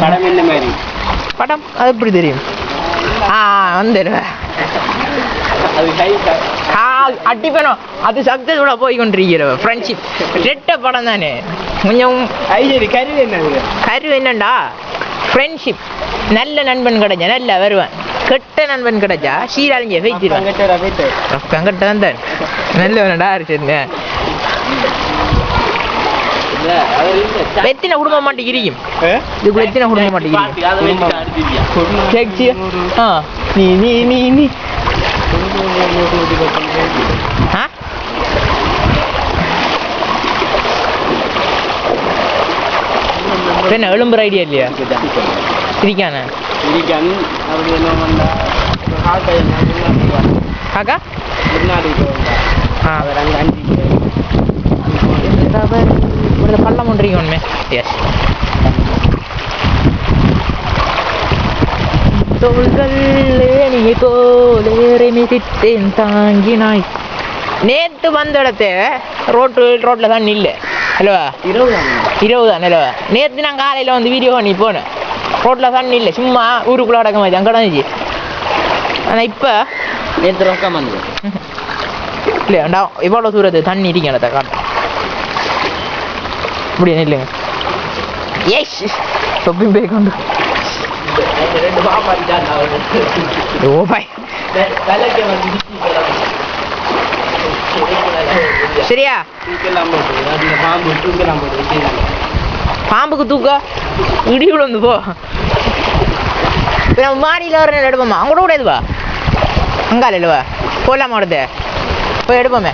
படம் என்ன மாதிரி? படம் அது எப்படி தெரியும்? ஆ வந்துடுவேன். அட்டிப்பேனும் அது சக்சஸ்ஃபுல்லாக போய் கொண்டிருக்கிற ஃப்ரெண்ட்ஷிப் ரெட்ட படம் தானே. கொஞ்சம் கருவி என்ன கரு என்னண்டா? ஃப்ரெண்ட்ஷிப் நல்ல நண்பன் கிடைச்சா நல்லா வருவேன். கெட்ட நண்பன் கிடைச்சா சீராளிஞ்ச வைத்திருவேன் கங்கிட்ட வந்தேன். நல்லவனடா இருந்தேன் எத்தனை குடும்பம் மாட்டி ஆ. நீ நீ நீ நீ. ஆ? இப்ப என்ன எலும்புற ஐடியா இல்லையா? சிரிக்கானே. என்ன பண்ணா? காக்கா என்ன காக்கா? முன்னாடி போவா ஆ அவர் அங்க அஞ்சு बाउंड्री है उनमें यस தோள்கள் நீக்கோ லேரிமிதித்தேன் தாங்கினாய். நேற்று வந்த இடத்து ரோட்டு ரோட்டில் தான் நில்லு. அல்லவா இரவு தான் அல்லவா நேற்று நான் காலையில் வந்து வீடியோ பண்ணி போனேன் ரோட்டில் தான் நில்லு. சும்மா ஊருக்குள்ளே அடக்க மாதிரி அங்கே தான் ஆனால் இப்போ நேற்று ரொக்கம் வந்து இல்லையாண்டா இவ்வளோ தூரத்து தண்ணி இருக்கேன் காட்டும் இப்படி நில்லுங்க. எஸ் சொப்பிங் பேக் பாப்பா ஓ பாய் சரியா? பாம்புக்கு தூக்க? இடி விழுந்து போ. இப்போ நம்ம மாடியில் வர எடுப்போமா? அவங்க கூட இதுவா அங்கால இல்லவா? போய் எடுப்போமே.